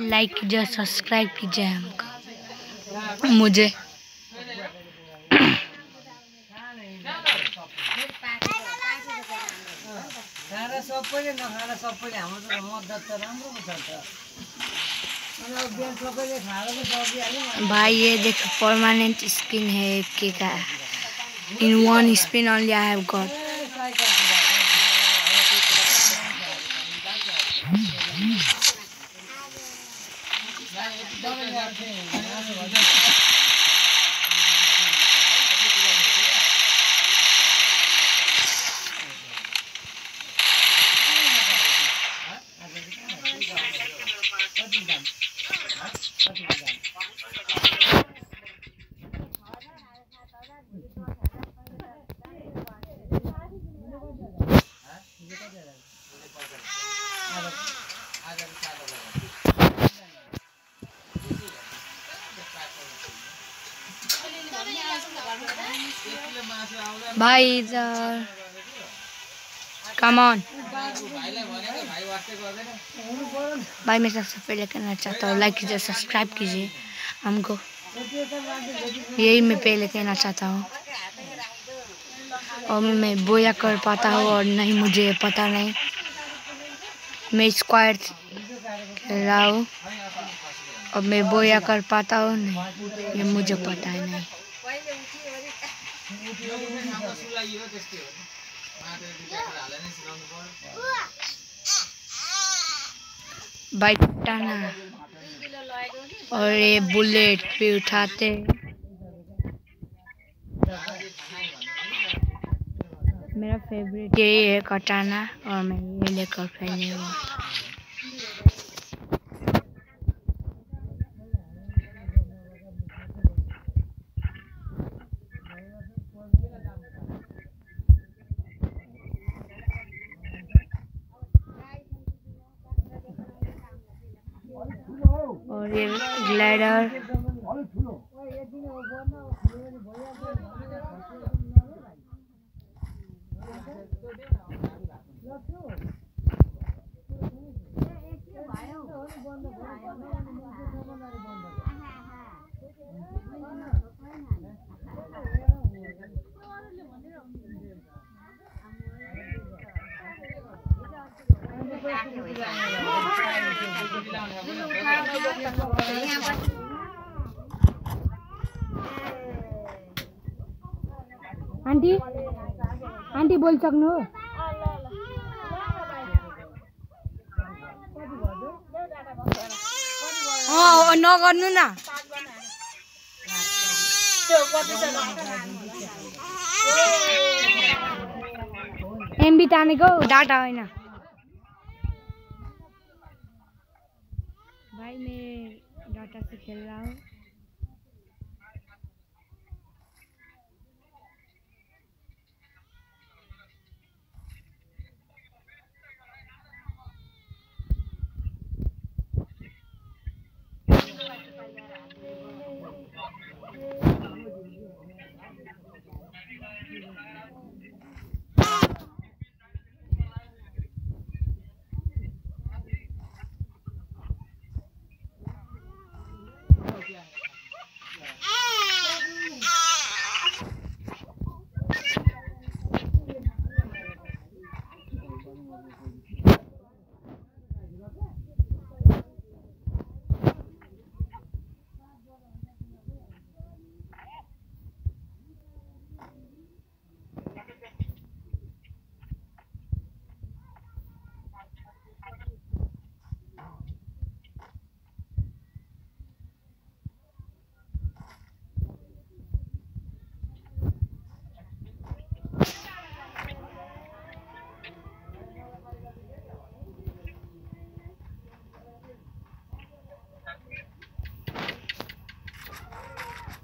Like कीजिए subscribe कीजिए हमको। मुझे। भाई ये देखो परमानेंट स्किन है एक का। In one spin only I have got. Mm -hmm. इधर। कम ऑन भाई, मैं सबसे पहले कहना चाहता हूँ। लाइक कीजिए सब्सक्राइब कीजिए। हमको यही मैं पहले कहना चाहता हूँ। और मैं बोया कर पाता हूँ और नहीं, मुझे पता नहीं। मैं स्क्वायर खेल रहा हूँ। और मैं बोया कर पाता हूँ, नहीं, ये मुझे पता है नहीं। टाना और ये बुलेट भी उठाते मेरा फेवरेट यही है, कटाना। और मैं ये लेकर फैले हुआ और ये ग्लाइडर आन्टी आन्टी बोलिसक्नु। हो नगर्नु न। एमबी तानेको डाटा होइन। भाई मैं डाटा से खेल रहा हूँ।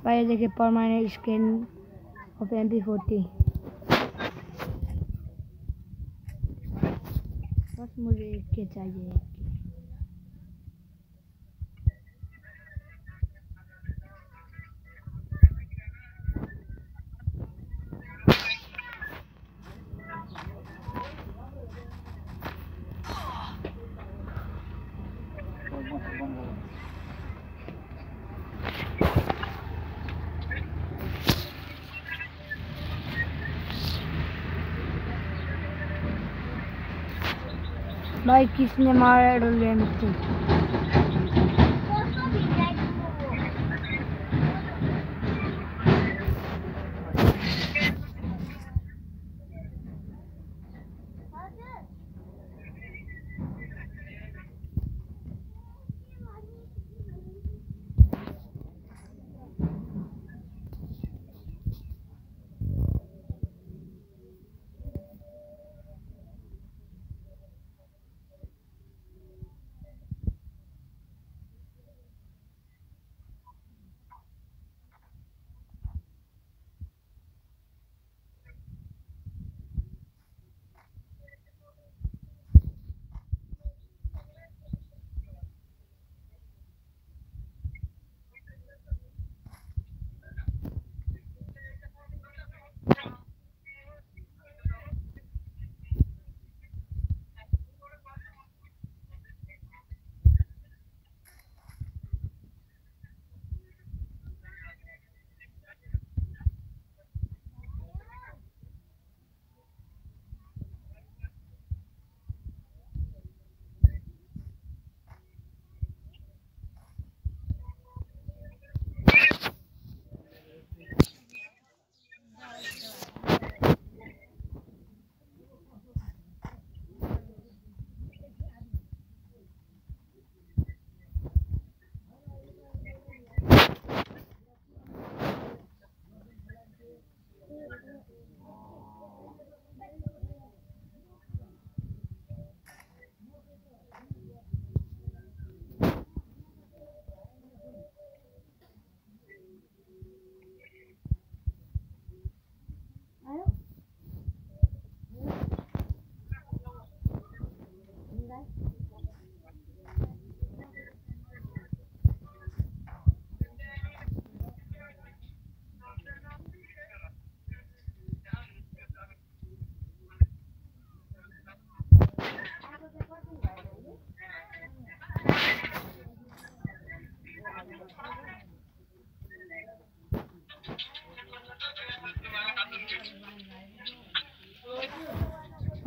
भाई देखिए permanent screen off M P forty बस मुझे एक के चाहिए। भाई किसने मारा डोलियन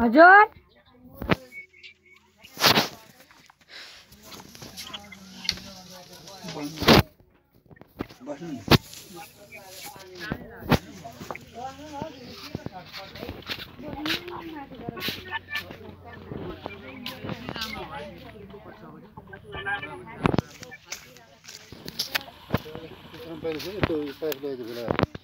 Ajun. Thank you.